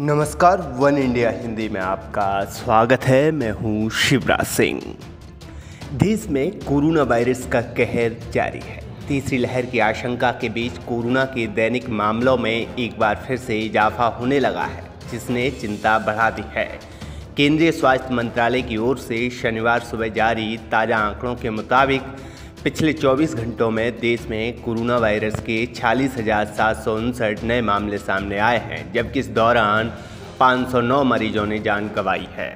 नमस्कार, one India Hindi में आपका स्वागत है। मैं हूँ शिवराज सिंह। देश में कोरोना वायरस का कहर जारी है। तीसरी लहर की आशंका के बीच कोरोना के दैनिक मामलों में एक बार फिर से इजाफा होने लगा है, जिसने चिंता बढ़ा दी है। केंद्रीय स्वास्थ्य मंत्रालय की ओर से शनिवार सुबह जारी ताज़ा आंकड़ों के मुताबिक पिछले 24 घंटों में देश में कोरोना वायरस के छियालीस नए मामले सामने आए हैं, जबकि इस दौरान 509 मरीजों ने जान गंवाई है।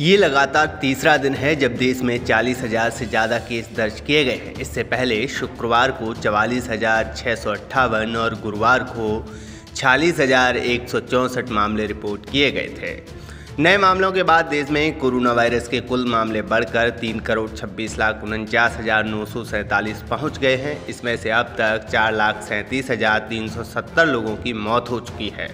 ये लगातार तीसरा दिन है जब देश में चालीस हज़ार से ज़्यादा केस दर्ज किए गए हैं। इससे पहले शुक्रवार को चवालीस और गुरुवार को छियालीस मामले रिपोर्ट किए गए थे। नए मामलों के बाद देश में कोरोना वायरस के कुल मामले बढ़कर तीन करोड़ छब्बीस लाख उनचास हज़ार नौ सौ सैंतालीस पहुँच गए हैं। इसमें से अब तक चार लाख सैंतीस हज़ार तीन सौ सत्तर लोगों की मौत हो चुकी है।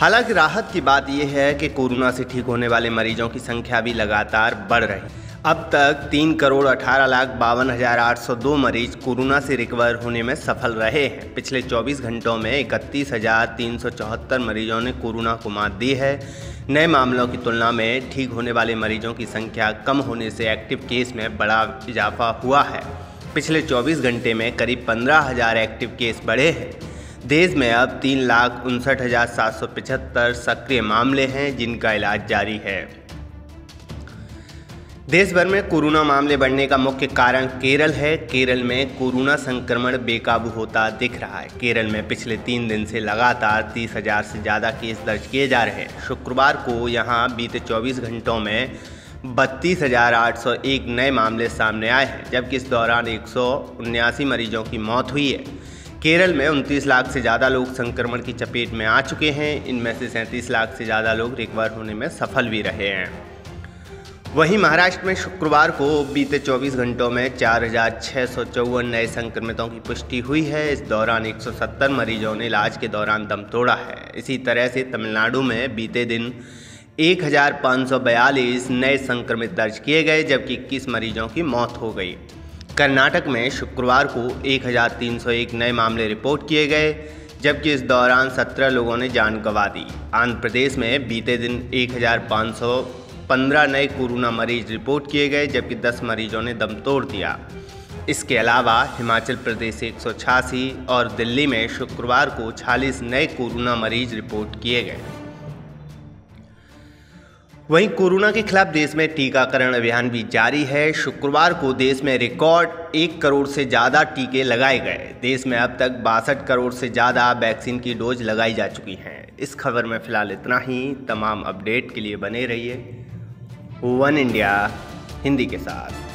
हालाँकि राहत की बात यह है कि कोरोना से ठीक होने वाले मरीजों की संख्या भी लगातार बढ़ रही है। अब तक तीन करोड़ अठारह लाख बावन हज़ार आठ सौ दो मरीज़ कोरोना से रिकवर होने में सफल रहे हैं। पिछले 24 घंटों में इकतीस हज़ार तीन सौ चौहत्तर मरीजों ने कोरोना को मात दी है। नए मामलों की तुलना में ठीक होने वाले मरीजों की संख्या कम होने से एक्टिव केस में बड़ा इजाफा हुआ है। पिछले 24 घंटे में करीब पंद्रह हज़ार एक्टिव केस बढ़े हैं। देश में अब तीन लाख उनसठ हज़ार सात सौ पचहत्तर सक्रिय मामले हैं जिनका इलाज जारी है। देश भर में कोरोना मामले बढ़ने का मुख्य कारण केरल है। केरल में कोरोना संक्रमण बेकाबू होता दिख रहा है। केरल में पिछले तीन दिन से लगातार तीस हज़ार से ज़्यादा केस दर्ज किए जा रहे हैं। शुक्रवार को यहाँ बीते 24 घंटों में बत्तीस हज़ार आठ सौ एक नए मामले सामने आए हैं, जबकि इस दौरान एक मरीजों की मौत हुई है। केरल में उनतीस लाख से ज़्यादा लोग संक्रमण की चपेट में आ चुके हैं। इनमें से सैंतीस लाख से ज़्यादा लोग रिकवर होने में सफल भी रहे हैं। वहीं महाराष्ट्र में शुक्रवार को बीते 24 घंटों में चार हज़ार छः सौ चौवन नए संक्रमितों की पुष्टि हुई है। इस दौरान 170 मरीजों ने इलाज के दौरान दम तोड़ा है। इसी तरह से तमिलनाडु में बीते दिन 1542 नए संक्रमित दर्ज किए गए, जबकि 21 मरीजों की मौत हो गई। कर्नाटक में शुक्रवार को 1301 नए मामले रिपोर्ट किए गए, जबकि इस दौरान 17 लोगों ने जान गंवा दी। आंध्र प्रदेश में बीते दिन एक हज़ार पाँच सौ पंद्रह नए कोरोना मरीज़ रिपोर्ट किए गए, जबकि दस मरीजों ने दम तोड़ दिया। इसके अलावा हिमाचल प्रदेश एक सौ छियासी और दिल्ली में शुक्रवार को छियालीस नए कोरोना मरीज़ रिपोर्ट किए गए। वहीं कोरोना के खिलाफ देश में टीकाकरण अभियान भी जारी है। शुक्रवार को देश में रिकॉर्ड एक करोड़ से ज़्यादा टीके लगाए गए। देश में अब तक बासठ करोड़ से ज़्यादा वैक्सीन की डोज लगाई जा चुकी हैं। इस खबर में फ़िलहाल इतना ही। तमाम अपडेट के लिए बने रहिए। वन इंडिया हिंदी के साथ।